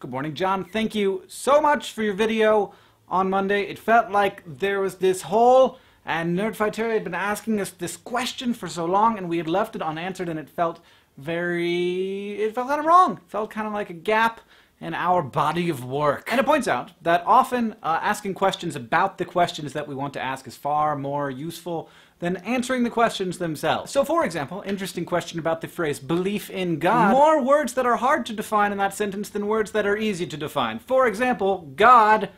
Good morning, John. Thank you so much for your video on Monday. It felt like there was this hole, and Nerdfighteria had been asking us this question for so long, and we had left it unanswered, and it felt very. It felt kind of wrong. It felt kind of like a gap in our body of work. And it points out that often uh, asking questions about the questions that we want to ask is far more useful than answering the questions themselves. So, for example, interesting question about the phrase belief in God. More words that are hard to define in that sentence than words that are easy to define. For example, God.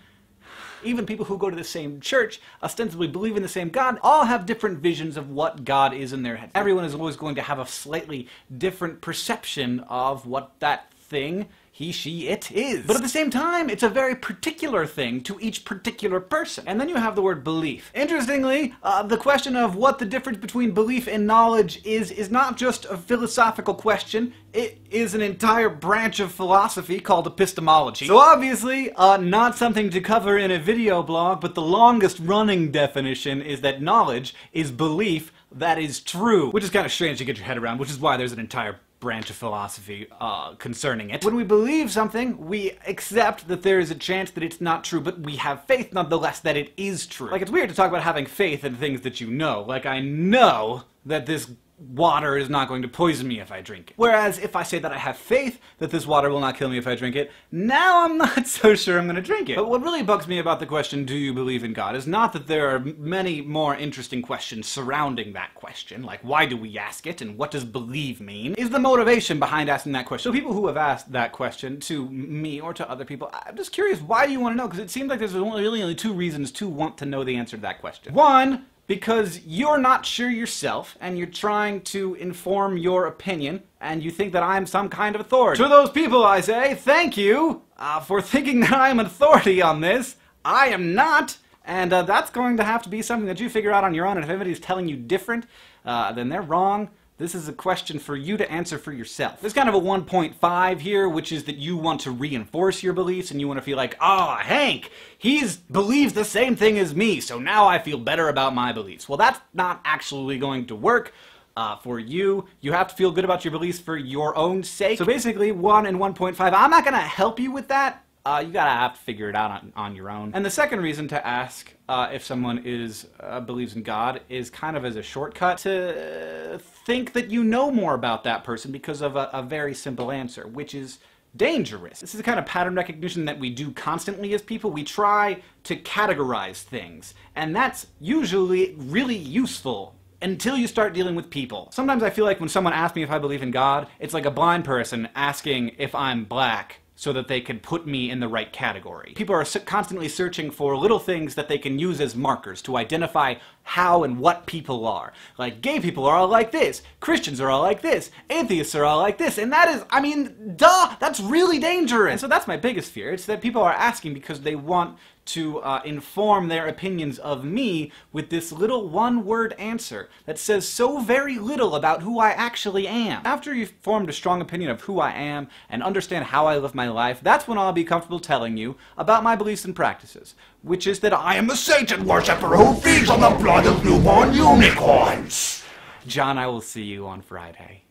Even people who go to the same church, ostensibly believe in the same God, all have different visions of what God is in their head. Everyone is always going to have a slightly different perception of what that thing he, she, it is. But at the same time, it's a very particular thing to each particular person. And then you have the word belief. Interestingly, uh, the question of what the difference between belief and knowledge is, is not just a philosophical question, it is an entire branch of philosophy called epistemology. So obviously, uh, not something to cover in a video blog, but the longest running definition is that knowledge is belief that is true. Which is kind of strange to get your head around, which is why there's an entire branch of philosophy uh, concerning it. When we believe something, we accept that there is a chance that it's not true, but we have faith nonetheless that it is true. Like, it's weird to talk about having faith in things that you know. Like, I know that this water is not going to poison me if I drink it. Whereas if I say that I have faith that this water will not kill me if I drink it, now I'm not so sure I'm going to drink it. But what really bugs me about the question, do you believe in God, is not that there are many more interesting questions surrounding that question, like why do we ask it and what does believe mean, is the motivation behind asking that question. So people who have asked that question to me or to other people, I'm just curious, why do you want to know? Because it seems like there's only, really only two reasons to want to know the answer to that question. One, because you're not sure yourself and you're trying to inform your opinion and you think that I'm some kind of authority. To those people, I say, thank you uh, for thinking that I'm an authority on this. I am not. And uh, that's going to have to be something that you figure out on your own. And if anybody's telling you different, uh, then they're wrong. This is a question for you to answer for yourself. There's kind of a 1.5 here, which is that you want to reinforce your beliefs and you want to feel like, ah, oh, Hank, he believes the same thing as me, so now I feel better about my beliefs. Well, that's not actually going to work. Uh, for you. You have to feel good about your beliefs for your own sake. So basically, 1 and 1.5, I'm not going to help you with that uh, you gotta have to figure it out on, on your own. And the second reason to ask uh, if someone is uh, believes in God is kind of as a shortcut to think that you know more about that person because of a, a very simple answer, which is dangerous. This is the kind of pattern recognition that we do constantly as people. We try to categorize things, and that's usually really useful until you start dealing with people. Sometimes I feel like when someone asks me if I believe in God, it's like a blind person asking if I'm black so that they can put me in the right category. People are constantly searching for little things that they can use as markers to identify how and what people are. Like, gay people are all like this, Christians are all like this, atheists are all like this, and that is, I mean, duh, that's really dangerous. And so that's my biggest fear. It's that people are asking because they want to uh, inform their opinions of me with this little one word answer that says so very little about who I actually am. After you've formed a strong opinion of who I am and understand how I live my life, that's when I'll be comfortable telling you about my beliefs and practices, which is that I am a Satan worshiper who feeds on the blood of newborn unicorns. John, I will see you on Friday.